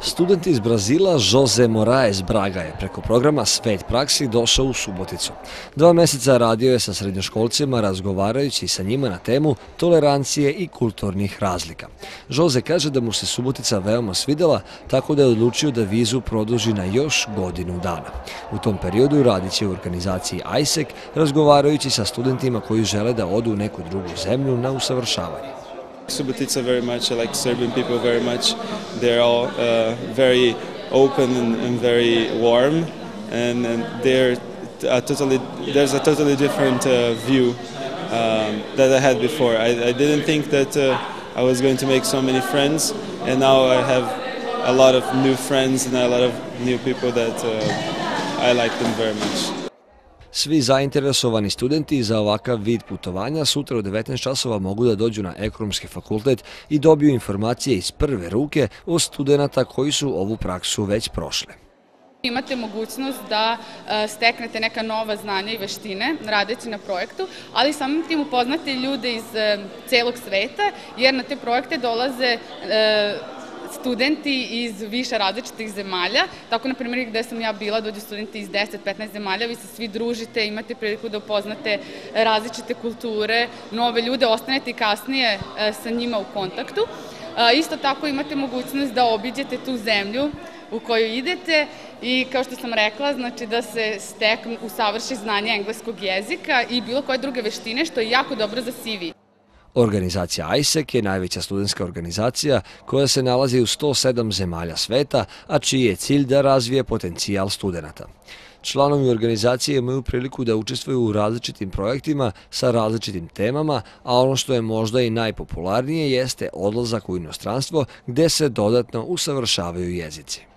Student iz Brazila Jose Moraes Braga je preko programa Svet praksi došao u Suboticu. Dva meseca radio je sa srednjoškolcima razgovarajući sa njima na temu tolerancije i kulturnih razlika. Jose kaže da mu se Subotica veoma svidela, tako da je odlučio da vizu produži na još godinu dana. U tom periodu radit će u organizaciji ISEC razgovarajući sa studentima koji žele da odu u neku drugu zemlju na usavršavanje. Subotica very much, I like Serbian people very much. They're all uh, very open and, and very warm, and, and they're a totally there's a totally different uh, view um, that I had before. I, I didn't think that uh, I was going to make so many friends, and now I have a lot of new friends and a lot of new people that uh, I like them very much. Svi zainteresovani studenti za ovakav vid putovanja sutra u 19 časova mogu da dođu na ekonomski fakultet i dobiju informacije iz prve ruke o studenta koji su ovu praksu već prošle. Imate mogućnost da e, steknete neka nova znanja i veštine radeći na projektu, ali samim tim upoznate ljude iz e, celog sveta, jer na te projekte dolaze e, studenti iz više različitih zemalja. Tako, na primjer, gde sam ja bila, dođu studenti iz 10-15 zemalja, vi se svi družite, imate priliku da upoznate različite kulture, nove ljude, ostanete i kasnije e, sa njima u kontaktu. E, isto tako imate mogućnost da obiđete tu zemlju u koju idete i kao što sam rekla, znači da se steknu, usavrši znanje engleskog jezika i bilo koje druge veštine, što je jako dobro za CV. Organizacija ISEC je najveća studentska organizacija koja se nalazi u 107 zemalja sveta, a čiji je cilj da razvije potencijal studenta. Članovi organizacije imaju priliku da učestvuju u različitim projektima sa različitim temama, a ono što je možda i najpopularnije jeste odlazak u inostranstvo gde se dodatno usavršavaju jezici.